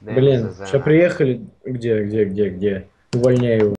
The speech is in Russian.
Блин, сейчас приехали. Где, где, где, где? Увольняю его.